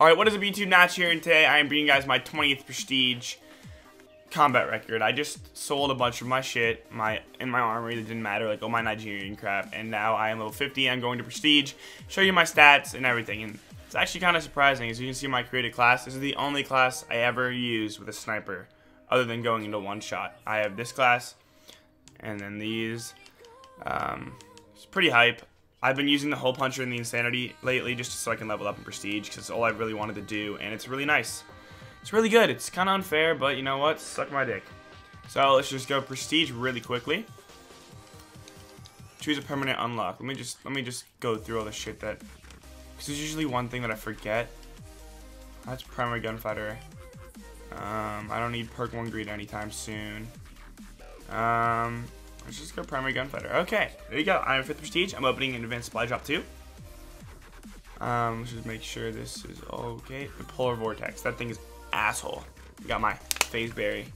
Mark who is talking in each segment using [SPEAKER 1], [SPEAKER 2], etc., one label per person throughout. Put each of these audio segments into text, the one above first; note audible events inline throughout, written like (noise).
[SPEAKER 1] Alright, what is up YouTube? Natch here, and today I am bringing you guys my 20th Prestige combat record. I just sold a bunch of my shit my in my armory that didn't matter, like all my Nigerian crap, and now I am level 50, I'm going to Prestige, show you my stats and everything, and it's actually kind of surprising. As you can see my created class, this is the only class I ever use with a sniper, other than going into one shot. I have this class, and then these. Um, it's pretty hype. I've been using the hole puncher and the insanity lately just so I can level up in prestige because it's all I really wanted to do and it's really nice. It's really good. It's kind of unfair, but you know what? Suck my dick. So let's just go prestige really quickly. Choose a permanent unlock. Let me just let me just go through all the shit that because there's usually one thing that I forget. That's primary gunfighter. Um, I don't need perk one greed anytime soon. Um, Let's just go primary gunfighter. Okay, there you go. I'm 5th prestige. I'm opening an advanced supply drop too. Um, let's just make sure this is okay. The polar vortex. That thing is asshole. Got my phase berry.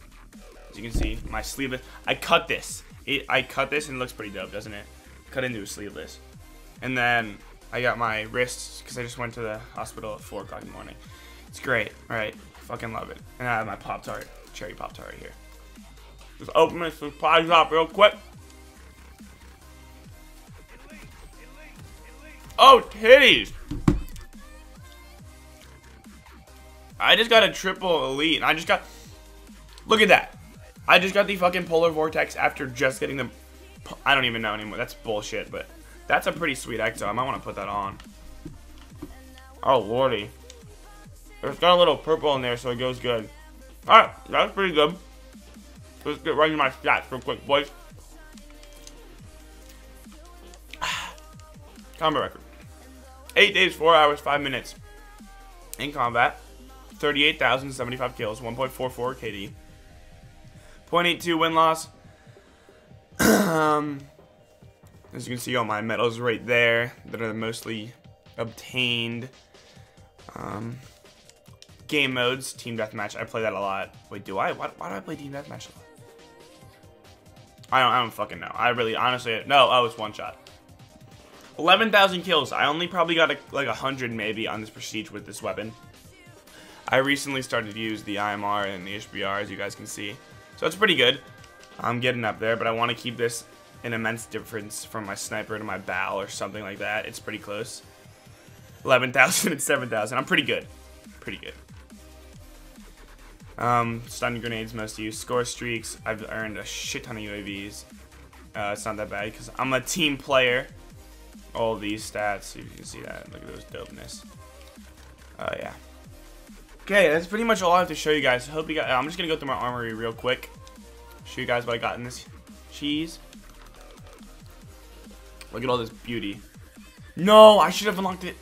[SPEAKER 1] As you can see, my sleeveless. I cut this. It, I cut this and it looks pretty dope, doesn't it? Cut into a sleeveless. And then I got my wrists because I just went to the hospital at 4 o'clock in the morning. It's great. Alright. Fucking love it. And I have my Pop Tart. Cherry Pop Tart right here. Just open this supply drop real quick. Oh, titties! I just got a triple elite, and I just got... Look at that. I just got the fucking Polar Vortex after just getting the... I don't even know anymore. That's bullshit, but that's a pretty sweet exo. I might want to put that on. Oh, lordy. There's got a little purple in there, so it goes good. Alright, that's pretty good. Let's get right into my stats real quick, boys. (sighs) Combat record. 8 days, 4 hours, 5 minutes. In combat. 38,075 kills, 1.44 KD. 0.82 win-loss. um, as you can see, all my medals right there that are mostly obtained. Um, game modes, team deathmatch. I play that a lot. Wait, do I? Why, why do I play team deathmatch a lot? I don't, I don't fucking know. I really, honestly, no, oh, it's one shot. 11,000 kills. I only probably got a, like 100 maybe on this Prestige with this weapon. I recently started to use the IMR and the HBR, as you guys can see. So it's pretty good. I'm getting up there, but I want to keep this an immense difference from my sniper to my bow or something like that. It's pretty close. 11,000 (laughs) and 7,000. I'm pretty good. Pretty good. Um, stun grenades most used. Score streaks. I've earned a shit ton of UAVs. Uh, it's not that bad because I'm a team player. All these stats, you can see that. Look at those dopeness. Uh, yeah. Okay, that's pretty much all I have to show you guys. Hope you guys. I'm just gonna go through my armory real quick. Show you guys what I got in this cheese. Look at all this beauty. No, I should have unlocked it.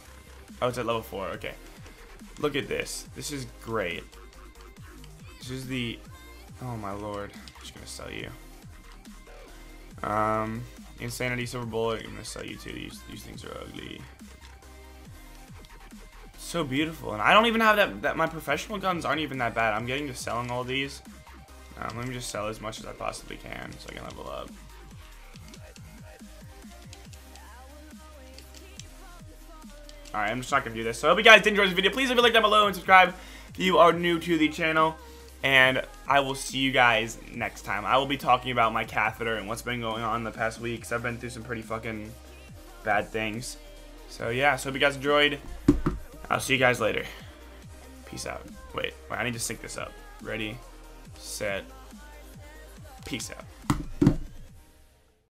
[SPEAKER 1] Oh, it's at level four. Okay. Look at this. This is great. This is the... Oh my lord. I'm just gonna sell you. Um, Insanity Silver Bullet. I'm gonna sell you two. These these things are ugly. So beautiful, and I don't even have that. That my professional guns aren't even that bad. I'm getting to selling all these. Um, let me just sell as much as I possibly can so I can level up. Alright, I'm just not to do this. So I hope you guys did enjoy this video. Please leave a like down below and subscribe if you are new to the channel. And I will see you guys next time. I will be talking about my catheter and what's been going on the past weeks. I've been through some pretty fucking bad things. So yeah, so hope you guys enjoyed. I'll see you guys later. Peace out. Wait, wait I need to sync this up. Ready, set, peace out.